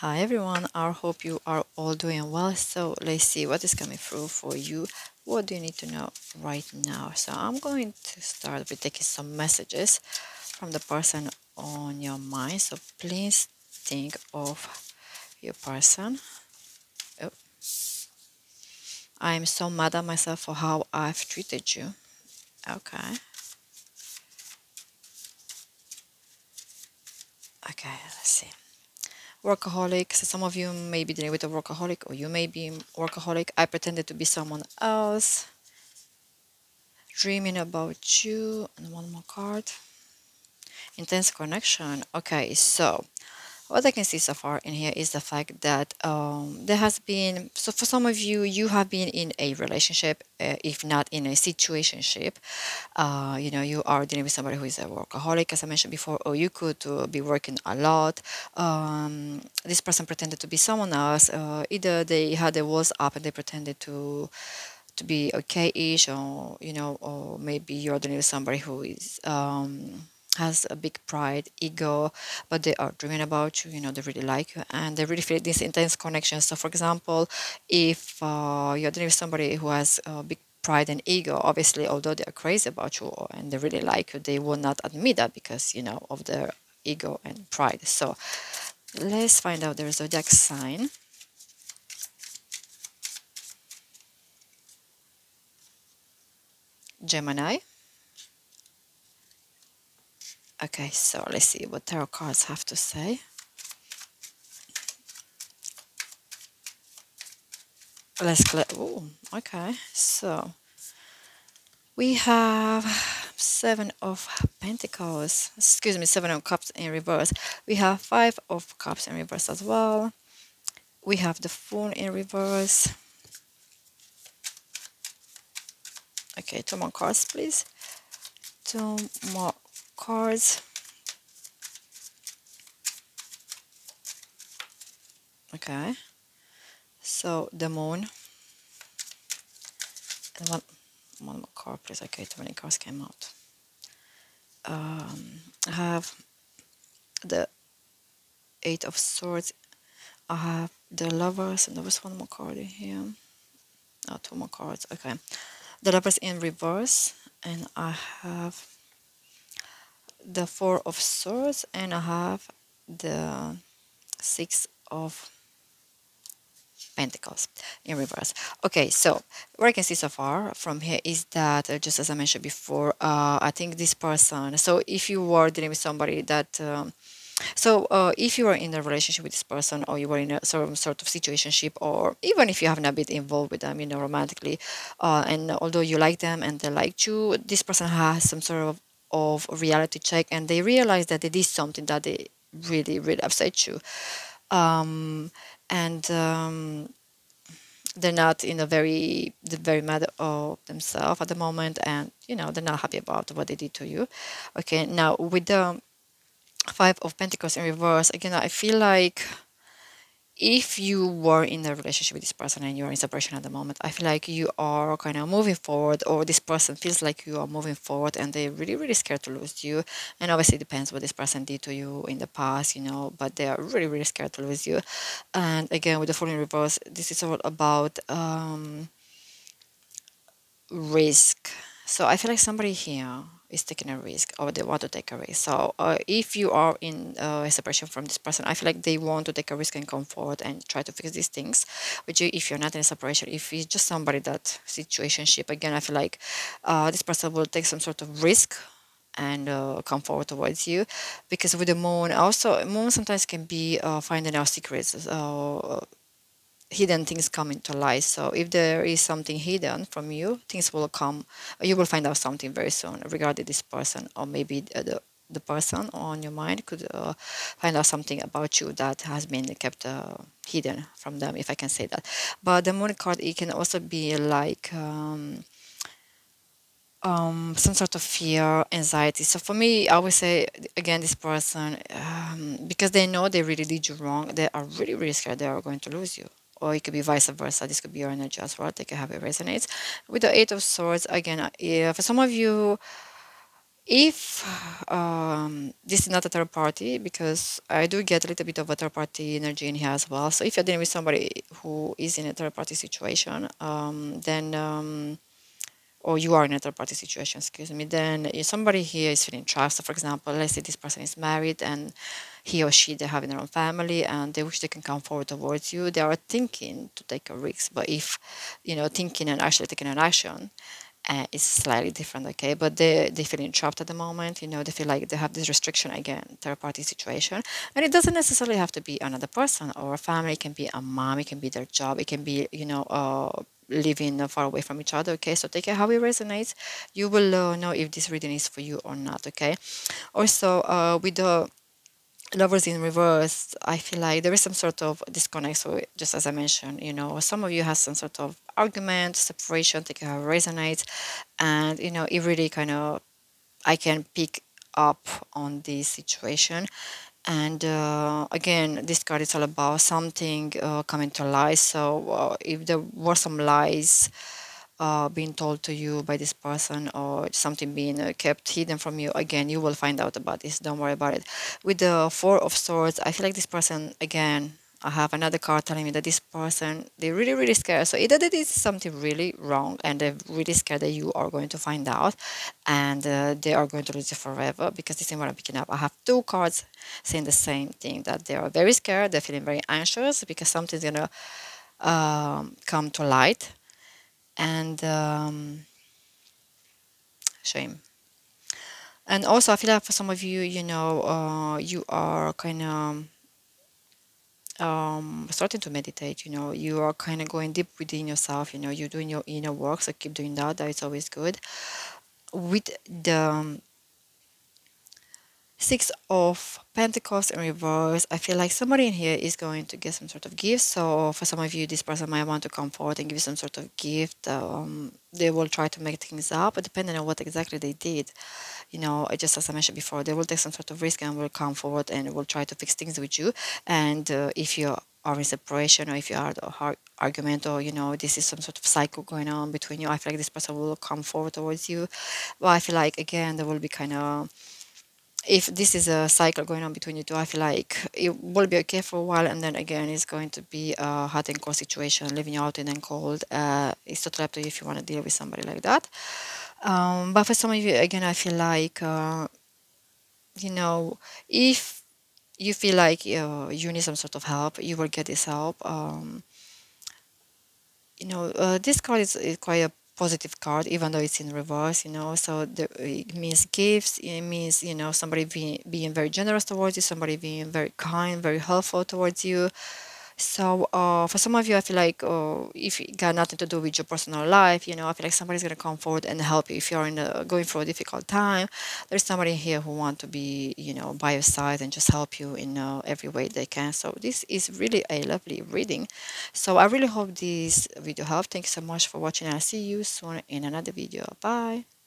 Hi everyone, I hope you are all doing well. So let's see what is coming through for you. What do you need to know right now? So I'm going to start with taking some messages from the person on your mind. So please think of your person. Oh. I'm so mad at myself for how I've treated you. Okay. Okay, let's see workaholic. So some of you may be dealing with a workaholic, or you may be workaholic. I pretended to be someone else. Dreaming about you. And one more card. Intense connection. Okay, so what I can see so far in here is the fact that um, there has been so for some of you you have been in a relationship uh, if not in a situationship. Uh, you know you are dealing with somebody who is a workaholic as I mentioned before or you could uh, be working a lot. Um, this person pretended to be someone else uh, either they had their walls up and they pretended to to be okay-ish or you know or maybe you're dealing with somebody who is um, has a big pride, ego, but they are dreaming about you, you know, they really like you and they really feel this intense connection. So, for example, if uh, you're dealing with somebody who has a big pride and ego, obviously, although they are crazy about you and they really like you, they will not admit that because, you know, of their ego and pride. So, let's find out their zodiac sign. Gemini. Okay, so let's see what tarot cards have to say. Let's clear. Oh, okay. So we have seven of pentacles. Excuse me, seven of cups in reverse. We have five of cups in reverse as well. We have the fool in reverse. Okay, two more cards, please. Two more cards. Okay, so the moon and one, one more card, please. Okay, too many cards came out. Um, I have the Eight of Swords. I have the Lovers, and there was one more card in here. Oh, two more cards. Okay, the Lovers in reverse, and I have the four of swords and I have the six of pentacles in reverse. Okay so what i can see so far from here is that uh, just as i mentioned before uh, i think this person so if you were dealing with somebody that um, so uh, if you are in a relationship with this person or you were in a of, sort of situationship or even if you haven't been involved with them you know romantically uh, and although you like them and they like you this person has some sort of of reality check and they realize that it is something that they really really upset you. Um, and um, they're not in a very they're very mad of themselves at the moment and you know they're not happy about what they did to you. Okay now with the five of pentacles in reverse again i feel like if you were in a relationship with this person and you're in separation at the moment, I feel like you are kind of moving forward, or this person feels like you are moving forward and they're really, really scared to lose you. And obviously, it depends what this person did to you in the past, you know, but they are really, really scared to lose you. And again, with the fool in reverse, this is all about um, risk. So I feel like somebody here is taking a risk or they want to take a risk. So uh, if you are in uh, separation from this person, I feel like they want to take a risk and come forward and try to fix these things. But you, if you're not in a separation, if it's just somebody that situationship, again, I feel like uh, this person will take some sort of risk and uh, come forward towards you because with the moon also moon sometimes can be uh, finding out secrets uh, hidden things come into light. So if there is something hidden from you, things will come. You will find out something very soon regarding this person, or maybe the the person on your mind could uh, find out something about you that has been kept uh, hidden from them, if I can say that. But the moon card, it can also be like. Um, um, some sort of fear, anxiety. So for me, I would say again, this person, um, because they know they really did you wrong, they are really, really scared they are going to lose you or it could be vice versa. This could be your energy as well. They can have it resonates. With the Eight of Swords, again, for some of you, if um, this is not a third party because i do get a little bit of a third party energy in here as well so if you're dealing with somebody who is in a third party situation um, then um, or you are in a third party situation excuse me then somebody here is feeling trapped so for example let's say this person is married and he or she they're having their own family and they wish they can come forward towards you they are thinking to take a risk. But if you know thinking and actually taking an action uh, is slightly different okay? But they they feeling trapped at the moment you know they feel like they have this restriction again third party situation. And it doesn't necessarily have to be another person or a family. It can be a mom it can be their job it can be you know uh, living far away from each other okay? So take it how it resonates. You will uh, know if this reading is for you or not okay? Also uh, with the lovers in reverse i feel like there is some sort of disconnect. So just as i mentioned you know some of you have some sort of argument separation take how it resonates. And you know it really kind of i can pick up on this situation and uh, again this card is all about something uh, coming to light so uh, if there were some lies uh, being told to you by this person or something being uh, kept hidden from you again you will find out about this. Don't worry about it. With the four of swords i feel like this person again I have another card telling me that this person they're really really scared. So either that is something really wrong and they're really scared that you are going to find out, and uh, they are going to lose you forever because this is what I'm picking up. I have two cards saying the same thing that they are very scared, they're feeling very anxious because something's gonna um, come to light, and um, shame. And also, I feel like for some of you, you know, uh, you are kind of um, starting to meditate, you know, you are kind of going deep within yourself, you know, you're doing your inner work, so keep doing that. That is always good. With the um, Six of Pentacles in reverse, I feel like somebody in here is going to get some sort of gift. So for some of you, this person might want to come forward and give you some sort of gift. Um, they will try to make things up, depending on what exactly they did, you know, just as I mentioned before, they will take some sort of risk and will come forward and will try to fix things with you. And uh, if you are in separation or if you are hard argument or you know this is some sort of cycle going on between you i feel like this person will come forward towards you but i feel like again there will be kind of if this is a cycle going on between you two, I feel like it will be okay for a while, and then again, it's going to be a hot and cold situation, living out in and cold. Uh, it's totally up to you if you want to deal with somebody like that. Um, but for some of you, again, I feel like, uh, you know, if you feel like uh, you need some sort of help, you will get this help. Um, you know, uh, this card is, is quite a positive card even though it's in reverse you know? So the, it means gifts it means you know somebody being, being very generous towards you somebody being very kind very helpful towards you so uh, for some of you, I feel like uh, if it got nothing to do with your personal life, you know, I feel like somebody's gonna come forward and help you if you're in a, going through a difficult time. There's somebody here who want to be, you know, by your side and just help you in uh, every way they can. So this is really a lovely reading. So I really hope this video helped. Thank you so much for watching. I'll see you soon in another video. Bye.